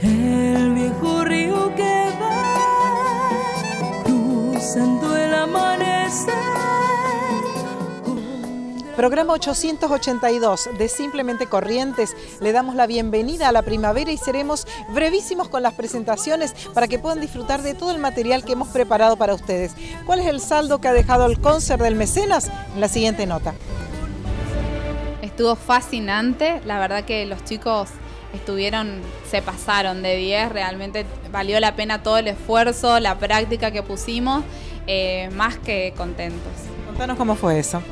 El viejo río que va cruzando el amanecer. Programa 882 de Simplemente Corrientes. Le damos la bienvenida a la primavera y seremos brevísimos con las presentaciones para que puedan disfrutar de todo el material que hemos preparado para ustedes. ¿Cuál es el saldo que ha dejado el concert del Mecenas? En la siguiente nota. Estuvo fascinante, la verdad que los chicos estuvieron, se pasaron de 10, realmente valió la pena todo el esfuerzo, la práctica que pusimos, eh, más que contentos. Contanos cómo fue eso.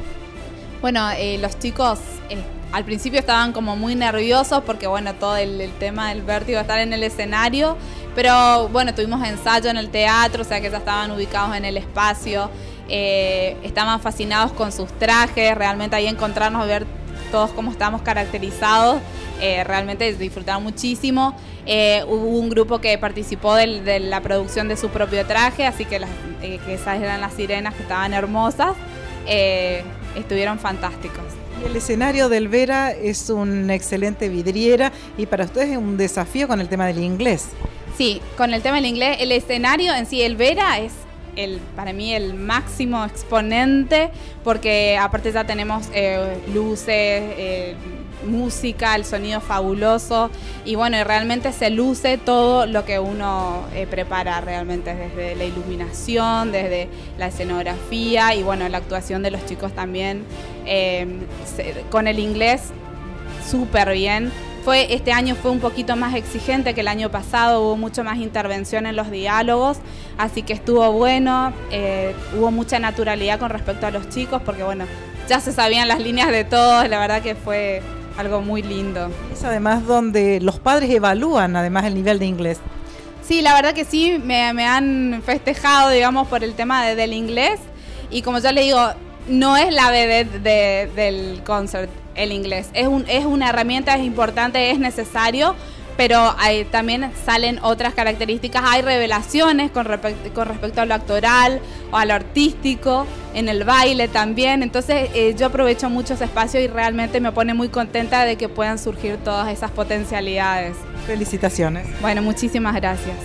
Bueno, eh, los chicos eh, al principio estaban como muy nerviosos porque bueno, todo el, tema del vértigo estar en el escenario, pero bueno, tuvimos ensayo en el teatro, o sea que ya estaban ubicados en el espacio, estaban fascinados con sus trajes, realmente ahí encontrarnos, ver todos cómo estamos caracterizados, realmente disfrutaron muchísimo. hubo un grupo que participó de la producción de su propio traje, así que, que esas eran las sirenas que estaban hermosas estuvieron fantásticos. El escenario del Vera es una excelente vidriera y para ustedes es un desafío con el tema del inglés. Sí, con el tema del inglés, el escenario en sí, el Vera es el, para mí el máximo exponente porque aparte ya tenemos eh, luces, eh, música, el sonido fabuloso y bueno, realmente se luce todo lo que uno eh, prepara realmente, desde la iluminación, desde la escenografía y bueno, la actuación de los chicos también. Em, con el inglés, súper bien. Fue, este año fue un poquito más exigente que el año pasado, hubo mucho más intervención en los diálogos, así que estuvo bueno, eh, hubo mucha naturalidad con respecto a los chicos, porque bueno, ya se sabían las líneas de todos, la verdad que fue algo muy lindo. Es además donde los padres evalúan además el nivel de inglés. Sí, la verdad que sí, me, han festejado, digamos, por el tema del inglés. Y como yo le digo, no es la vedette del concert el inglés. Es, un, es una herramienta, es importante, es necesario, pero también salen otras características. Hay revelaciones con, con respecto a lo actoral o a lo artístico, en el baile también. Entonces eh, yo aprovecho mucho ese espacio y realmente me pone muy contenta de que puedan surgir todas esas potencialidades. Felicitaciones. Bueno, muchísimas gracias.